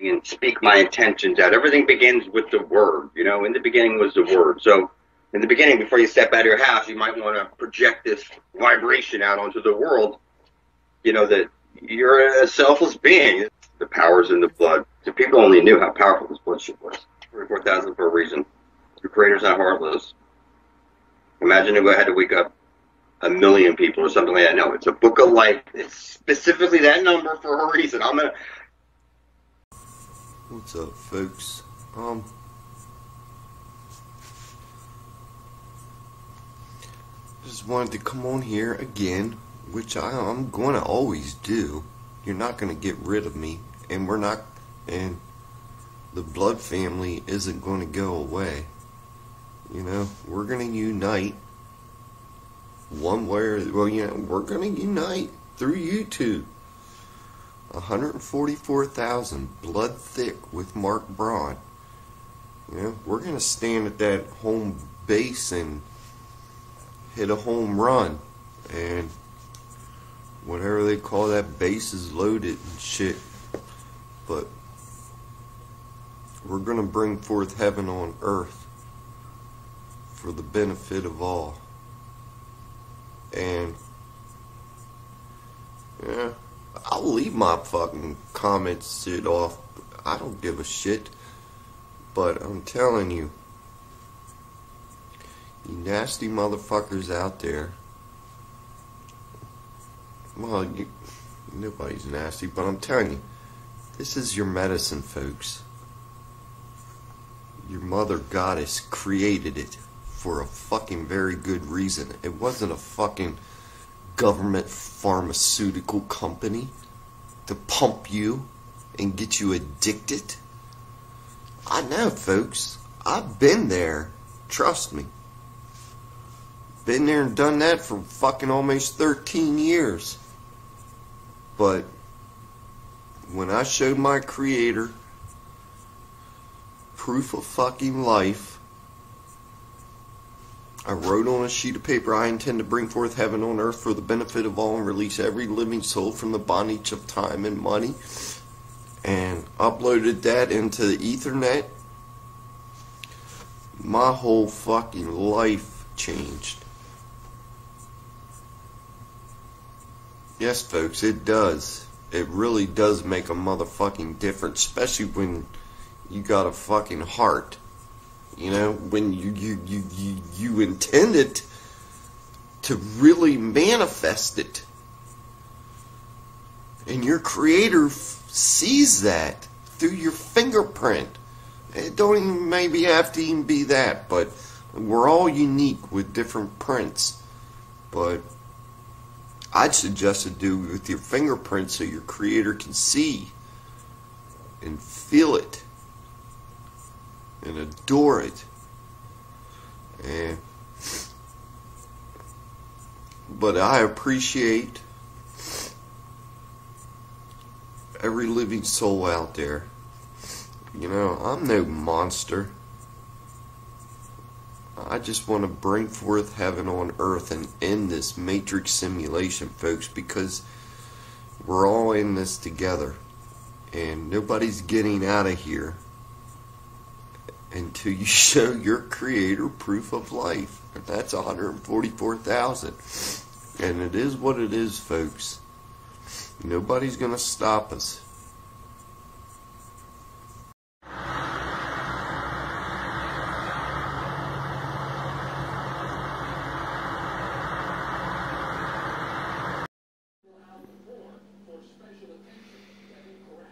and speak my intentions out. Everything begins with the word. You know, in the beginning was the word. So, in the beginning, before you step out of your house, you might want to project this vibration out onto the world. You know that you're a selfless being. The power's in the blood. So people only knew how powerful this blood shit was. Forty-four thousand for a reason. Your creator's not heartless. Imagine if I had to wake up a million people or something like that. No, it's a book of life. It's specifically that number for a reason. I'm gonna. What's up, folks? Um, just wanted to come on here again, which I, I'm going to always do. You're not going to get rid of me, and we're not, and the blood family isn't going to go away. You know, we're going to unite one way or well, you know, we're going to unite through YouTube. 144,000 blood thick with Mark Braun. You know, we're going to stand at that home base and hit a home run and whatever they call that base is loaded and shit. But we're going to bring forth heaven on earth for the benefit of all. And yeah, I'll leave my fucking comments shit off. I don't give a shit. But I'm telling you, you nasty motherfuckers out there. Well, you, nobody's nasty, but I'm telling you, this is your medicine, folks. Your mother goddess created it for a fucking very good reason. It wasn't a fucking government pharmaceutical company to pump you and get you addicted. I know, folks. I've been there. Trust me. Been there and done that for fucking almost 13 years. But when I showed my creator proof of fucking life, I wrote on a sheet of paper, I intend to bring forth heaven on earth for the benefit of all and release every living soul from the bondage of time and money. And uploaded that into the Ethernet. My whole fucking life changed. Yes, folks, it does. It really does make a motherfucking difference, especially when you got a fucking heart. You know, when you you you you, you intend it to really manifest it. And your creator sees that through your fingerprint. It don't even maybe have to even be that, but we're all unique with different prints. But I'd suggest to do with your fingerprint so your creator can see and feel it adore it. And but I appreciate every living soul out there. You know, I'm no monster. I just want to bring forth heaven on earth and end this matrix simulation, folks, because we're all in this together. And nobody's getting out of here until you show your creator proof of life. And that's 144,000. And it is what it is, folks. Nobody's going to stop us.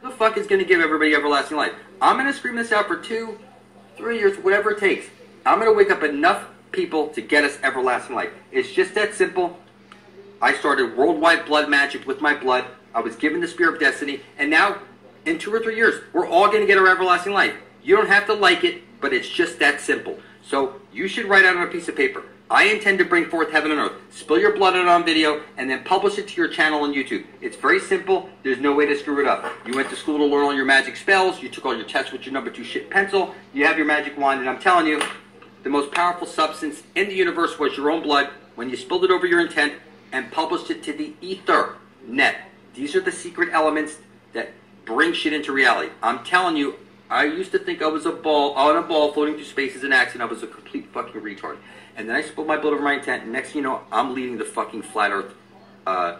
the fuck is going to give everybody everlasting life? I'm going to scream this out for two, three years, whatever it takes. I'm going to wake up enough people to get us everlasting life. It's just that simple. I started worldwide blood magic with my blood. I was given the spear of destiny, and now, in two or three years, we're all going to get our everlasting life. You don't have to like it, but it's just that simple. So you should write out on a piece of paper. I intend to bring forth heaven and earth. Spill your blood out on video and then publish it to your channel on YouTube. It's very simple. There's no way to screw it up. You went to school to learn all your magic spells. You took all your tests with your number two shit pencil. You have your magic wand, and I'm telling you, the most powerful substance in the universe was your own blood when you spilled it over your intent and published it to the ether net. These are the secret elements that bring shit into reality. I'm telling you, I used to think I was a ball on a ball floating through space as an accident. I was a complete fucking retard. And then I spilled my blood over my intent. And next thing you know, I'm leading the fucking flat Earth. Uh,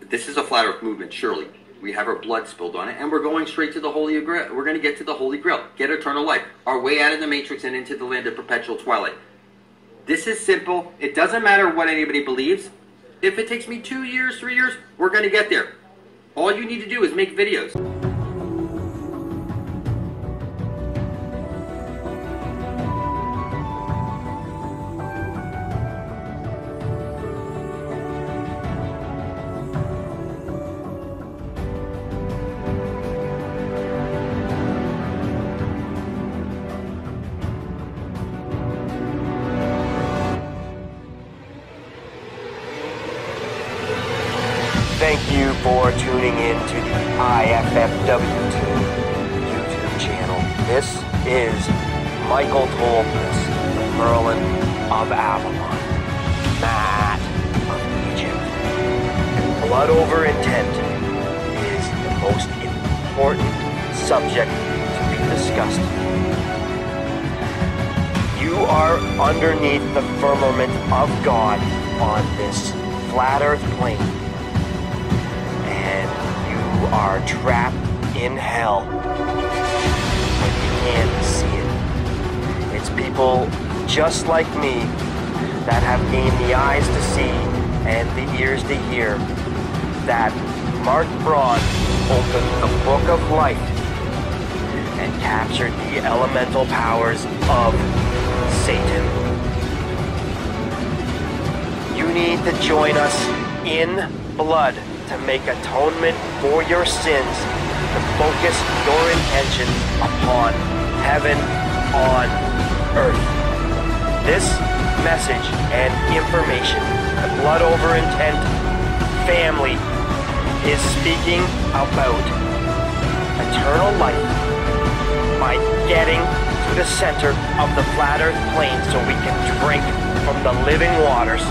this is a flat Earth movement, surely. We have our blood spilled on it, and we're going straight to the Holy Grail. We're going to get to the Holy Grail, get eternal life, our way out of the Matrix and into the land of perpetual twilight. This is simple. It doesn't matter what anybody believes. If it takes me two years, three years, we're going to get there. All you need to do is make videos. For tuning in to the IFFW2 YouTube channel. This is Michael Tolkien, the Merlin of Avalon, Matt of Egypt. Blood over intent is the most important subject to be discussed. You are underneath the firmament of God on this flat earth plane are trapped in hell. But you can't see it. It's people just like me that have gained the eyes to see and the ears to hear that Mark Braun opened the book of life and captured the elemental powers of Satan. You need to join us in blood to make atonement for your sins, to focus your intentions upon heaven on earth. This message and information, the Blood Over Intent family is speaking about eternal life by getting to the center of the flat earth plane so we can drink from the living waters.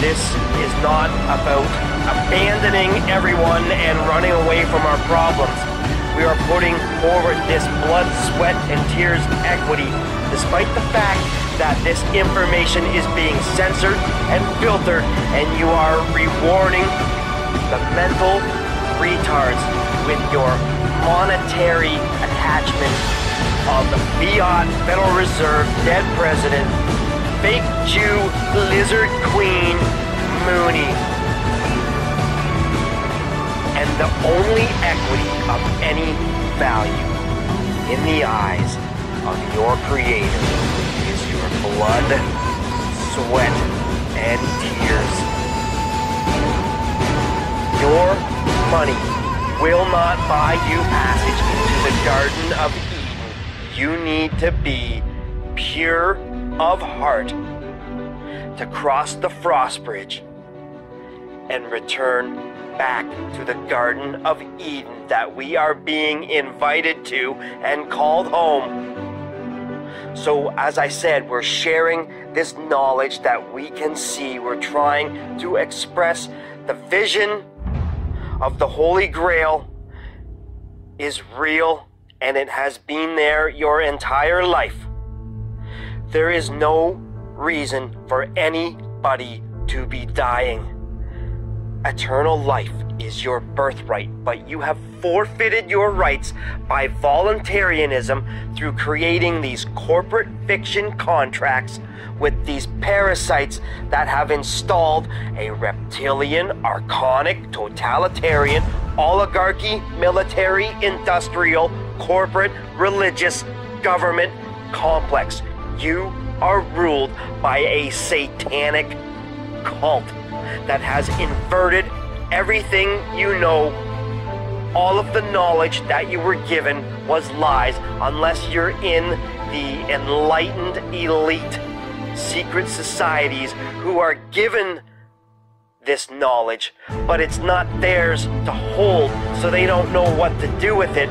This is not about abandoning everyone and running away from our problems. We are putting forward this blood, sweat, and tears equity, despite the fact that this information is being censored and filtered, and you are rewarding the mental retards with your monetary attachment of the fiat Federal Reserve dead president fake Jew lizard queen Mooney. And the only equity of any value in the eyes of your creator is your blood, sweat, and tears. Your money will not buy you passage into the Garden of Eden. You need to be pure of heart to cross the frost bridge and return back to the Garden of Eden that we are being invited to and called home. So, as I said, we're sharing this knowledge that we can see. We're trying to express the vision of the Holy Grail is real and it has been there your entire life. There is no reason for anybody to be dying. Eternal life is your birthright, but you have forfeited your rights by voluntarianism through creating these corporate fiction contracts with these parasites that have installed a reptilian, archonic, totalitarian, oligarchy, military, industrial, corporate, religious, government complex. You are ruled by a satanic cult that has inverted everything you know. All of the knowledge that you were given was lies unless you're in the enlightened elite secret societies who are given this knowledge, but it's not theirs to hold, so they don't know what to do with it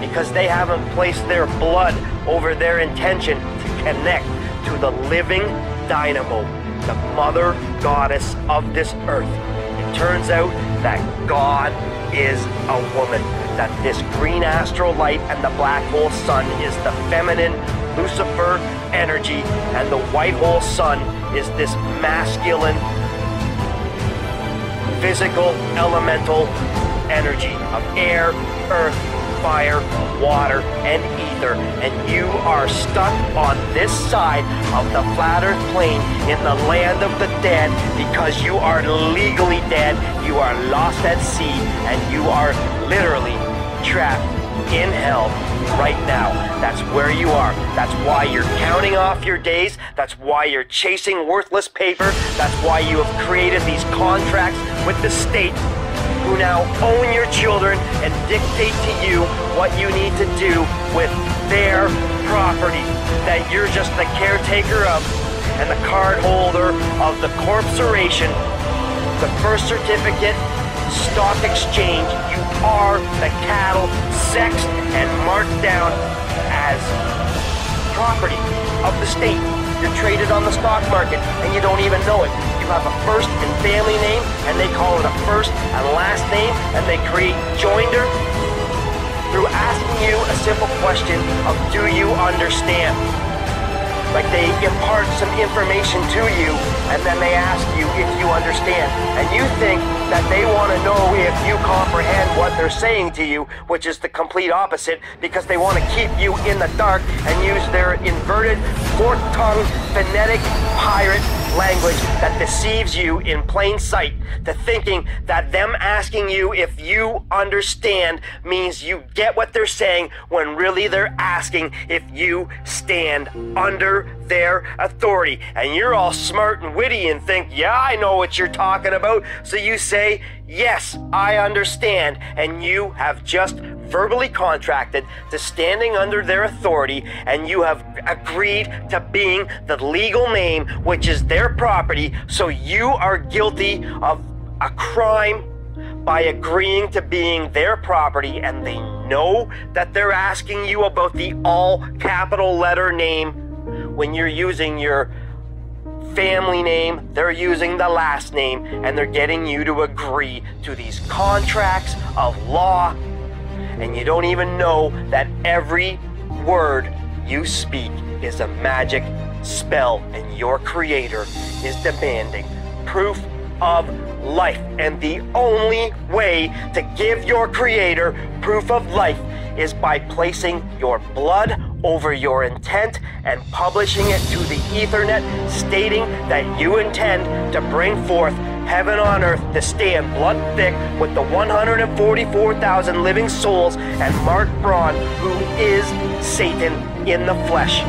because they haven't placed their blood over their intention to connect to the living dynamo, the mother goddess of this earth. It turns out that God is a woman. That this green astral light and the black hole sun is the feminine Lucifer energy, and the white hole sun is this masculine, physical, elemental energy of air, earth, fire, water, and ether, and you are stuck on this side of the flat earth plane in the land of the dead because you are legally dead, you are lost at sea, and you are literally trapped in hell right now. That's where you are. That's why you're counting off your days. That's why you're chasing worthless paper. That's why you have created these contracts with the state who now own your children and dictate to you what you need to do with their property that you're just the caretaker of and the card holder of the corporation, the birth certificate, stock exchange. You are the cattle sexed and marked down as property of the state. You're traded on the stock market and you don't even know it. You have a first and family name and they call it a first and last name and they create joinder through asking you a simple question of do you understand? Like they impart some information to you and then they ask you if you understand. And you think that they want to know if you comprehend what they're saying to you, which is the complete opposite because they want to keep you in the dark and use their inverted, fork-tongued, phonetic pirate language that deceives you in plain sight to thinking that them asking you if you understand means you get what they're saying when really they're asking if you stand under their authority. And you're all smart and witty and think, yeah, I know what you're talking about. So you say, yes, I understand. And you have just verbally contracted to standing under their authority and you have agreed to being the legal name, which is their property. So you are guilty of a crime by agreeing to being their property and they know that they're asking you about the all capital letter name when you're using your family name, they're using the last name, and they're getting you to agree to these contracts of law and you don't even know that every word you speak is a magic spell, and your creator is demanding proof of life. And the only way to give your creator proof of life is by placing your blood over your intent and publishing it to the Ethernet, stating that you intend to bring forth heaven on earth to stand blood thick with the 144,000 living souls and Mark Braun, who is Satan in the flesh.